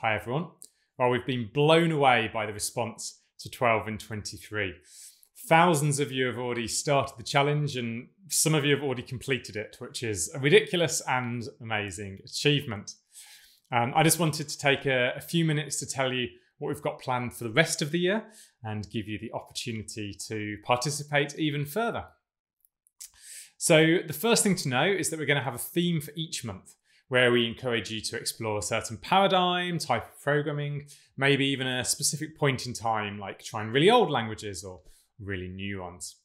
Hi everyone. Well, we've been blown away by the response to 12in23. Thousands of you have already started the challenge, and some of you have already completed it, which is a ridiculous and amazing achievement. Um, I just wanted to take a, a few minutes to tell you what we've got planned for the rest of the year and give you the opportunity to participate even further. So, the first thing to know is that we're going to have a theme for each month where we encourage you to explore a certain paradigm, type of programming, maybe even a specific point in time, like trying really old languages or really new ones.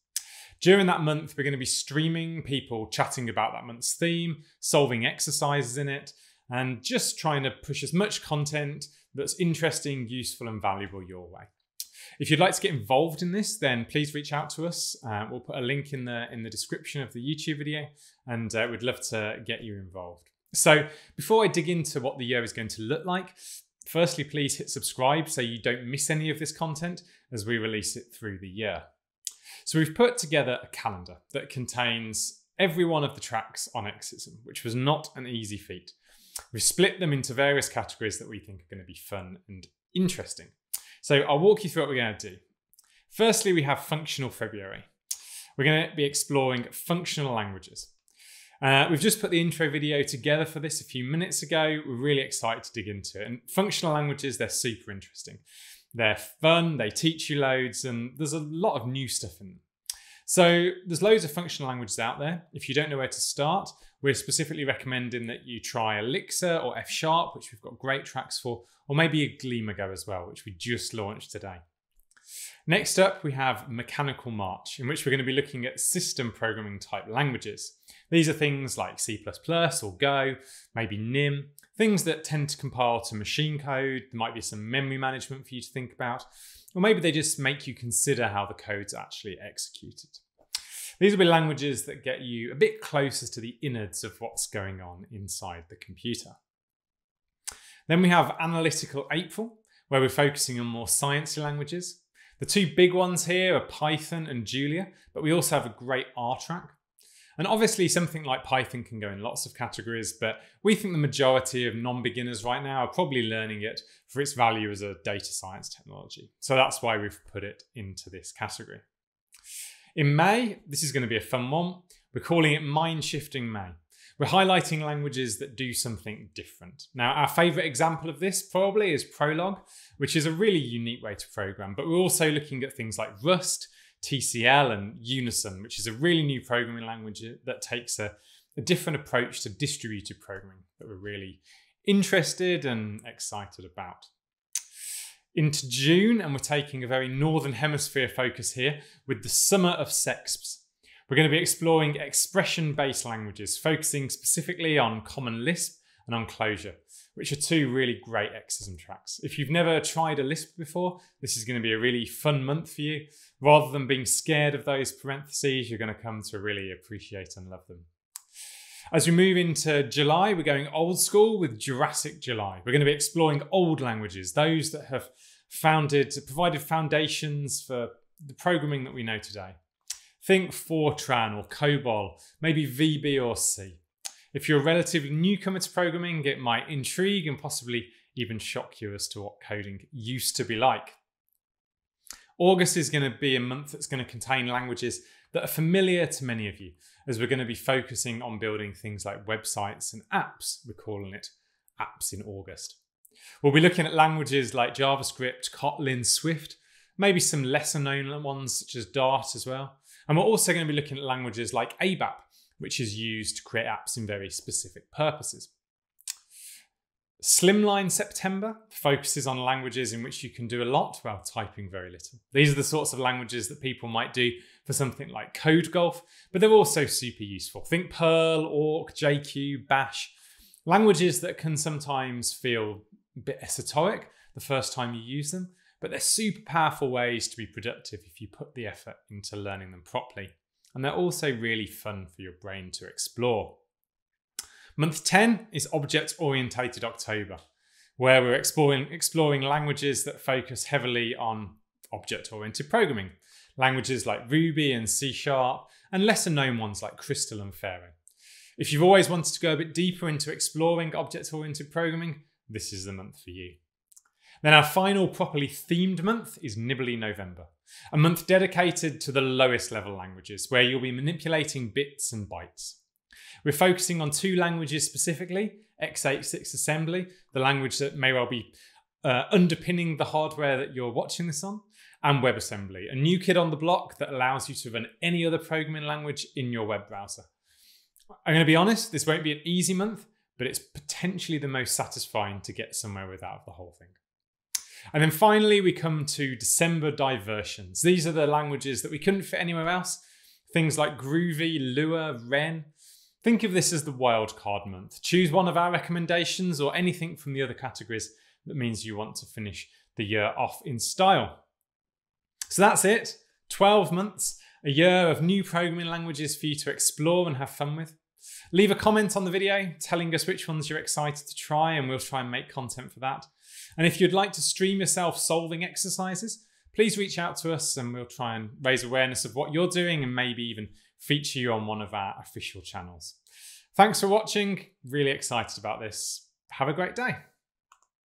During that month, we're going to be streaming people chatting about that month's theme, solving exercises in it, and just trying to push as much content that's interesting, useful, and valuable your way. If you'd like to get involved in this, then please reach out to us. Uh, we'll put a link in the in the description of the YouTube video, and uh, we'd love to get you involved. So before I dig into what the year is going to look like, firstly, please hit subscribe so you don't miss any of this content as we release it through the year. So we've put together a calendar that contains every one of the tracks on Exercism, which was not an easy feat. We've split them into various categories that we think are going to be fun and interesting. So I'll walk you through what we're going to do. Firstly, we have Functional February. We're going to be exploring functional languages. Uh, we've just put the intro video together for this a few minutes ago. We're really excited to dig into it. And functional languages, they're super interesting. They're fun, they teach you loads, and there's a lot of new stuff in them. So there's loads of functional languages out there. If you don't know where to start, we're specifically recommending that you try Elixir or F Sharp, which we've got great tracks for, or maybe a Gleam a go as well, which we just launched today. Next up, we have Mechanical March, in which we're going to be looking at system programming type languages. These are things like C++ or Go, maybe Nim, things that tend to compile to machine code. There might be some memory management for you to think about, or maybe they just make you consider how the code's actually executed. These will be languages that get you a bit closer to the innards of what's going on inside the computer. Then we have Analytical April, where we're focusing on more sciencey languages. The two big ones here are Python and Julia, but we also have a great R track and obviously, something like Python can go in lots of categories, but we think the majority of non beginners right now are probably learning it for its value as a data science technology. So that's why we've put it into this category. In May, this is going to be a fun one. We're calling it Mind Shifting May. We're highlighting languages that do something different. Now, our favorite example of this probably is Prolog, which is a really unique way to program, but we're also looking at things like Rust TCL and Unison, which is a really new programming language that takes a, a different approach to distributed programming that we're really interested and excited about. Into June, and we're taking a very Northern Hemisphere focus here with the Summer of SEXPs. We're going to be exploring expression based languages, focusing specifically on Common Lisp and on Clojure which are two really great Exercism tracks. If you've never tried a Lisp before, this is going to be a really fun month for you. Rather than being scared of those parentheses, you're going to come to really appreciate and love them. As we move into July, we're going old school with Jurassic July. We're going to be exploring old languages, those that have founded, provided foundations for the programming that we know today. Think Fortran or COBOL, maybe VB or C. If you're a relatively newcomer to programming, it might intrigue and possibly even shock you as to what coding used to be like. August is going to be a month that's going to contain languages that are familiar to many of you, as we're going to be focusing on building things like websites and apps. We're calling it Apps in August. We'll be looking at languages like JavaScript, Kotlin, Swift, maybe some lesser known ones such as Dart as well. And we're also going to be looking at languages like ABAP, which is used to create apps in very specific purposes. Slimline September focuses on languages in which you can do a lot while typing very little. These are the sorts of languages that people might do for something like code golf, but they're also super useful. Think Perl, Awk, JQ, Bash, languages that can sometimes feel a bit esoteric the first time you use them, but they're super powerful ways to be productive if you put the effort into learning them properly and they're also really fun for your brain to explore. Month 10 is Object Orientated October, where we're exploring, exploring languages that focus heavily on object oriented programming, languages like Ruby and C Sharp, and lesser known ones like Crystal and Pharo. If you've always wanted to go a bit deeper into exploring object oriented programming, this is the month for you. Then our final properly themed month is Nibbly November, a month dedicated to the lowest level languages where you'll be manipulating bits and bytes. We're focusing on two languages specifically x86 assembly, the language that may well be uh, underpinning the hardware that you're watching this on, and WebAssembly, a new kid on the block that allows you to run any other programming language in your web browser. I'm going to be honest, this won't be an easy month, but it's potentially the most satisfying to get somewhere with out of the whole thing. And then finally, we come to December diversions. These are the languages that we couldn't fit anywhere else. Things like Groovy, Lua, Wren. Think of this as the wildcard month. Choose one of our recommendations or anything from the other categories that means you want to finish the year off in style. So that's it 12 months, a year of new programming languages for you to explore and have fun with. Leave a comment on the video telling us which ones you're excited to try, and we'll try and make content for that. And if you'd like to stream yourself solving exercises, please reach out to us and we'll try and raise awareness of what you're doing and maybe even feature you on one of our official channels. Thanks for watching. Really excited about this. Have a great day.